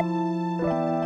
Música